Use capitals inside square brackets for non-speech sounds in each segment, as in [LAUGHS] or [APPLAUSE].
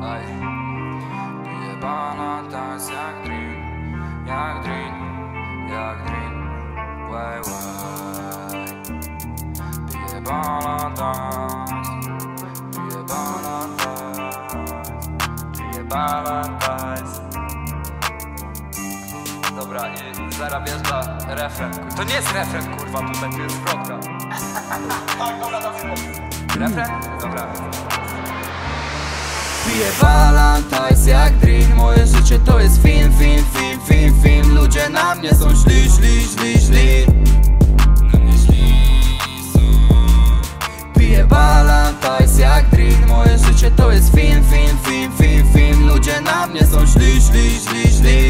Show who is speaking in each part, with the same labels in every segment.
Speaker 1: Aj Piję balantans jak dream Jak dream, jak dream Way, way Piję balantans Piję balantans Piję balantans Dobra, i zaraz wjeżdża refren. To nie jest refren kurwa tutaj, to jest zwrotka [LAUGHS] Refren? Dobra Piję Valentine's jak drink Moje życie to jest film, film, film, film, film. Ludzie na mnie są źli, źli, źli, źli. Na mnie źli są. Piję Valentine's jak drink Moje życie to jest film, film, film, film, film. Ludzie na mnie są źli, źli, źli, źli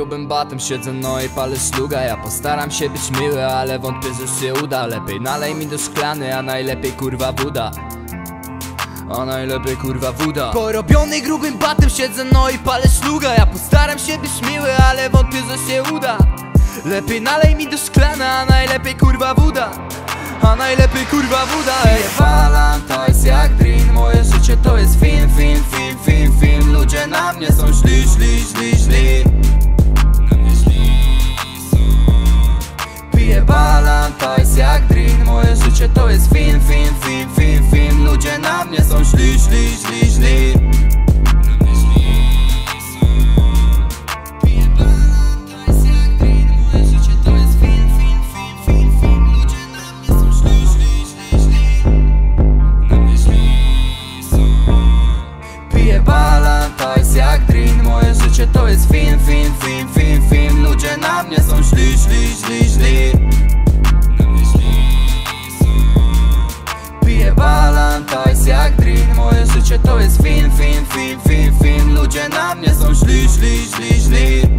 Speaker 1: grubym batem siedzę no i palę szluga. Ja postaram się być miły, ale wątpię, że się uda. Lepiej nalej mi do szklany, a najlepiej kurwa woda a najlepiej kurwa woda Porobiony grubym batem siedzę no i palę szluga. Ja postaram się być miły, ale wątpię, że się uda. Lepiej nalej mi do szklana, a najlepiej kurwa woda a najlepiej kurwa woda Ej, Valentine's jak dream. Moje życie to jest film, film, film, film, film. Ludzie na mnie są źli, źli, źli, jak dream Moje życie to jest film, film, film, film, film. Ludzie na mnie są źli, źli, źli, źli Na mnie źli są Piję Valentine's jak dream. Moje życie to jest film, film, film, film, film. Ludzie na mnie są życie to jest film, film, film, film, film. Ludzie na mnie są źli, źli, źli, źli.